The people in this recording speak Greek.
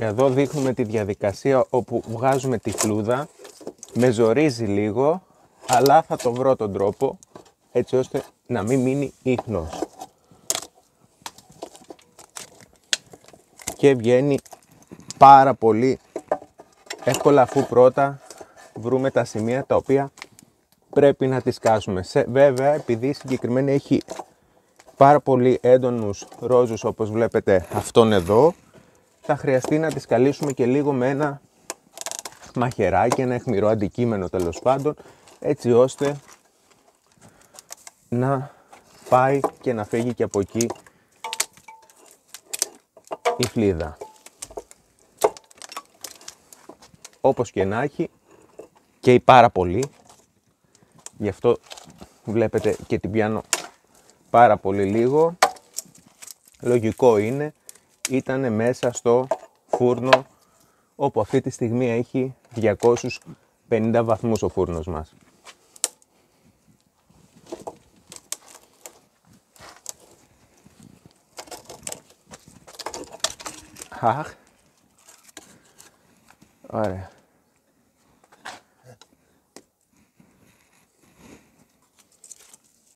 Εδώ δείχνουμε τη διαδικασία όπου βγάζουμε τη φλούδα. Με ζορίζει λίγο, αλλά θα το βρω τον τρόπο έτσι ώστε να μην μείνει ίχνος. Και βγαίνει πάρα πολύ εύκολα αφού πρώτα βρούμε τα σημεία τα οποία πρέπει να τις σκάσουμε. Σε, βέβαια, επειδή συγκεκριμένα έχει πάρα πολύ έντονους ρόζους όπως βλέπετε αυτόν εδώ, θα χρειαστεί να τις καλύσουμε και λίγο με ένα μαχαιράκι, ένα αιχμηρό αντικείμενο τέλος πάντων, έτσι ώστε να πάει και να φύγει και από εκεί η φλίδα. Όπως και να έχει, και πάρα πολύ, γι' αυτό βλέπετε και την πιάνω πάρα πολύ λίγο. Λογικό είναι, ήταν μέσα στο φούρνο όπου αυτή τη στιγμή έχει 250 βαθμούς ο φούρνος μας. Αχ. Ωραία.